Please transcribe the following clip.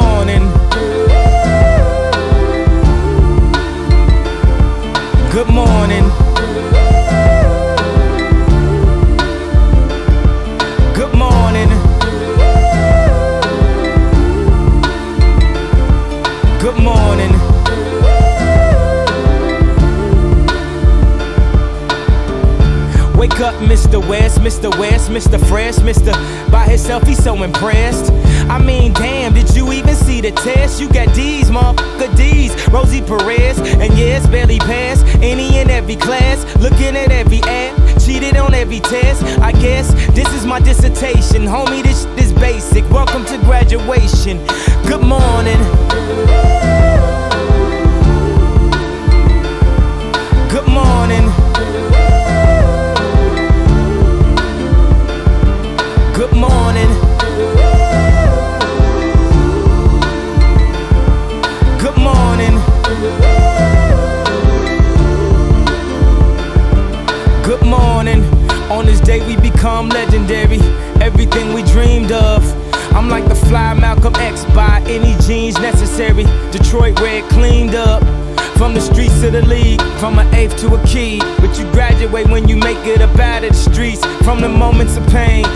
morning. Good morning. Good morning. Good morning. Wake up, Mr. West, Mr. West, Mr. Fresh, Mr. By himself, he's so impressed. I mean, damn the test? You got D's, motherfucker D's. Rosie Perez, and it's barely passed. Any and every class, looking at every app. Cheated on every test. I guess this is my dissertation. Homie, this is basic. Welcome to graduation. Good morning. Morning. On this day we become legendary. Everything we dreamed of. I'm like the fly Malcolm X by any jeans necessary. Detroit red cleaned up. From the streets to the league, from an eighth to a key. But you graduate when you make it up out of the streets. From the moments of pain.